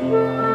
Música